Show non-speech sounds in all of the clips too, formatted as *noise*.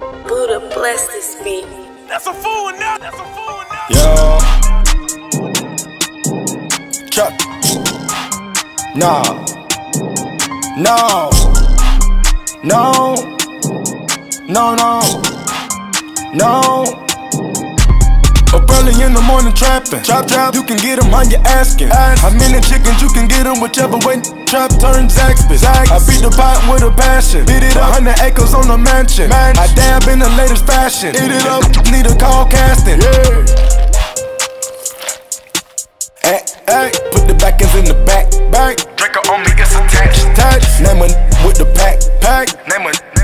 Buddah bless this beat. That's a fool now. That's a fool now. Yo. Chuck. No. No. No. No, no. No. Early in the morning trapping. Trap, trap, you can get them how you asking. Ask. How many chickens you can get them, whichever way. Trap turns Zaxby's. Zax. I beat the pot with a passion. Beat it up. 100 acres on the mansion. Man. I dab in the latest fashion. Eat it up, *laughs* need a call casting. Yeah. Hey, hey, put the back ends in the back, back. Draco on me, it's attached. Touch, name a with the pack, pack. Name a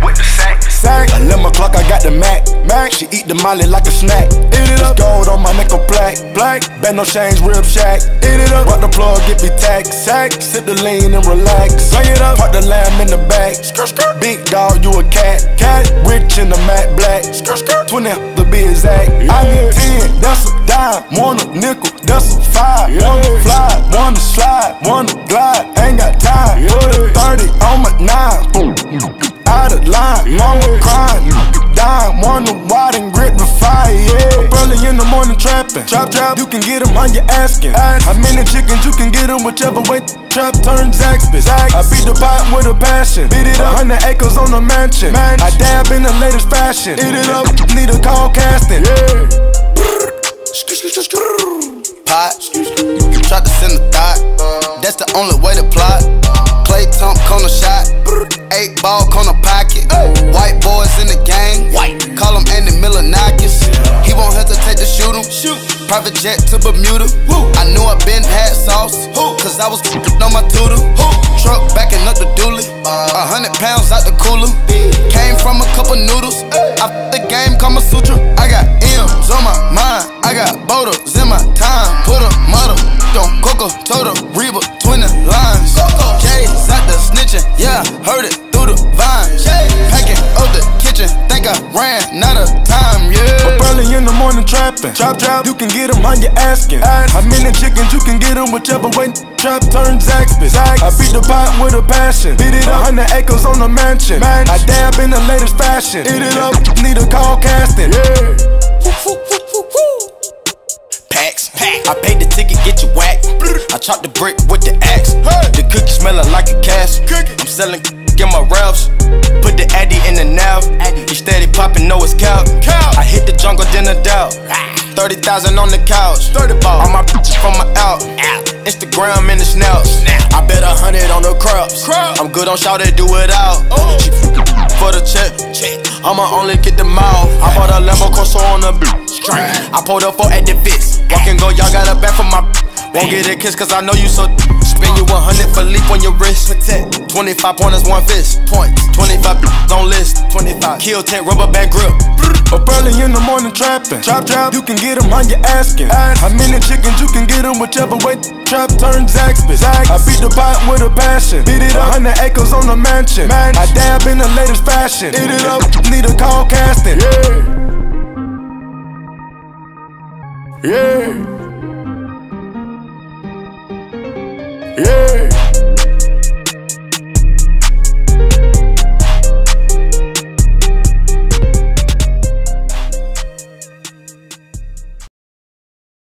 sack. Sack, 11 o'clock, I got the Mac, Mac. She eat the molly like a snack. Eat it up, gold on my neck, a black, black. Bet no change, rib shack. Eat it up, rock the plug, get me tax, sack. Sip the lean and relax. Bring it up, park the lamb in the back. Skirt, skirt. Big dog, you a cat, cat. Rich in the matte black. Skirt, skirt. 20 the be exact. I need 10, that's a dime. One a nickel, that's a five. One to fly, one to slide, one to glide. Ain't got time. Put a 30 on my nine. The morning trapping, trap trap, you can get them how you asking. Ask. How many chickens you can get them, whichever way. Trap turn Zaxby's. I beat the pot with a passion, beat it up, 100 acres on the mansion. Man, I dab in the latest fashion, eat it up, *laughs* need a call casting, yeah. pot. Try to send a thought. That's the only way to plot. Clay Tump corner shot. Eight ball corner pocket. Private jet to Bermuda. I knew I been had sauce. Cause I was on my tutor. Truck backing up the dually. A hundred pounds out the cooler. Came from a couple noodles. I the game, Kama Sutra. I got M's on my mind. I got Bodos in my time. Put a mother on Coco, Toto, Reba, 20 lines. J's out the snitching. Yeah, heard it through the vines. Packing up the kitchen. Think I ran out of time. Yeah. Up early in the morning trapping. Trap trap, you can get them how you asking. Ask. How many chickens you can get them, whichever way. Trap turn Zaxby's. I beat the pot with a passion. Beat it up, 100 acres on the mansion. Man, I dab in the latest fashion. Eat it up, need a call casting. Yeah. Packs. I paid the ticket, get you whacked. I chopped the brick with the axe. The cookie smelling like a cash. I'm selling in my raps. Put the addy in the nav. Steady popping, know it's cow. I hit the jungle, then a doubt. Ah. 30,000 on the couch. 30 ball. All my bitches from my out. Instagram in the snaps. I bet a hundred on the crops. I'm good on shout do it out. Oh. She for the check. I'ma only get the mouth. I bought a Lambo Corso on the. I pulled up for at the fits. Walk and go, y'all got a back for my. Won't get a kiss cause I know you so. Spend you 100 for leap on your wrist. 25 pointers, one fist. Points. 25 on list. 25. Kill tech, rubber band grip. Up early in the morning trapping. Trap trap, you can get them how you asking. Ask. How many chickens you can get them, whichever way. Trap turn Zaxby's. I beat the pot with a passion. Beat it up, 100 acres on the mansion. Man, I dab in the latest fashion. Eat it up, need a call casting. Yeah. Yeah.